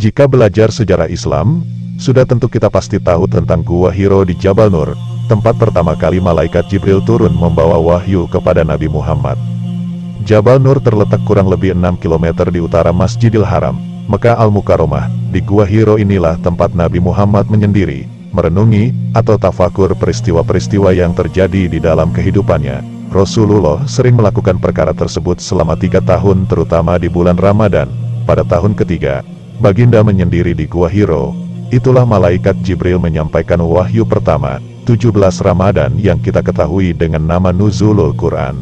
Jika belajar sejarah Islam, sudah tentu kita pasti tahu tentang Gua Hiro di Jabal Nur, tempat pertama kali malaikat Jibril turun membawa wahyu kepada Nabi Muhammad. Jabal Nur terletak kurang lebih 6 km di utara Masjidil Haram, Mekah Al-Mukarramah. Di Gua Hiro inilah tempat Nabi Muhammad menyendiri, merenungi, atau tafakur peristiwa-peristiwa yang terjadi di dalam kehidupannya. Rasulullah sering melakukan perkara tersebut selama tiga tahun terutama di bulan Ramadan. Pada tahun ketiga, Baginda menyendiri di Gua Hiro. Itulah malaikat Jibril menyampaikan wahyu pertama, 17 Ramadan yang kita ketahui dengan nama Nuzulul Quran.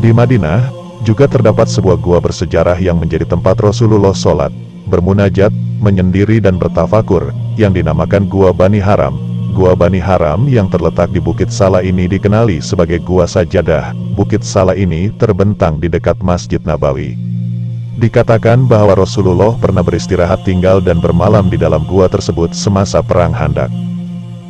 Di Madinah, juga terdapat sebuah gua bersejarah yang menjadi tempat Rasulullah sholat, bermunajat, menyendiri dan bertafakur, yang dinamakan Gua Bani Haram. Gua Bani Haram yang terletak di Bukit Salah ini dikenali sebagai Gua Sajadah. Bukit Salah ini terbentang di dekat Masjid Nabawi. Dikatakan bahwa Rasulullah pernah beristirahat tinggal dan bermalam di dalam gua tersebut semasa Perang Handak.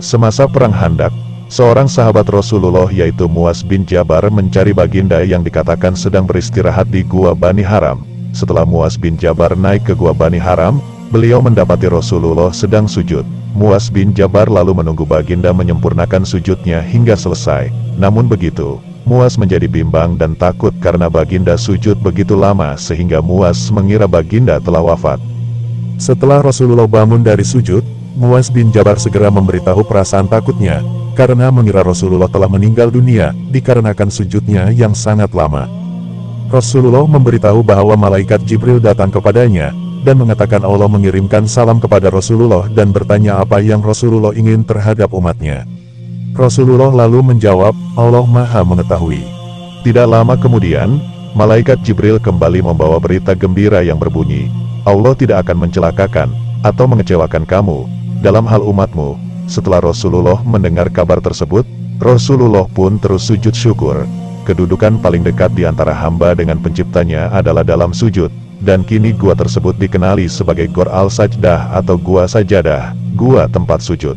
Semasa Perang Handak, seorang sahabat Rasulullah yaitu Muas bin Jabar mencari baginda yang dikatakan sedang beristirahat di Gua Bani Haram. Setelah Muas bin Jabar naik ke Gua Bani Haram, beliau mendapati Rasulullah sedang sujud. Muas bin Jabar lalu menunggu baginda menyempurnakan sujudnya hingga selesai. Namun begitu, Muas menjadi bimbang dan takut karena baginda sujud begitu lama sehingga Muas mengira baginda telah wafat. Setelah Rasulullah bangun dari sujud, Muas bin Jabar segera memberitahu perasaan takutnya, karena mengira Rasulullah telah meninggal dunia, dikarenakan sujudnya yang sangat lama. Rasulullah memberitahu bahwa malaikat Jibril datang kepadanya, dan mengatakan Allah mengirimkan salam kepada Rasulullah dan bertanya apa yang Rasulullah ingin terhadap umatnya. Rasulullah lalu menjawab, Allah maha mengetahui. Tidak lama kemudian, Malaikat Jibril kembali membawa berita gembira yang berbunyi, Allah tidak akan mencelakakan, atau mengecewakan kamu, dalam hal umatmu. Setelah Rasulullah mendengar kabar tersebut, Rasulullah pun terus sujud syukur. Kedudukan paling dekat di antara hamba dengan penciptanya adalah dalam sujud, dan kini gua tersebut dikenali sebagai Gor Al-Sajdah atau Gua Sajadah, Gua tempat sujud.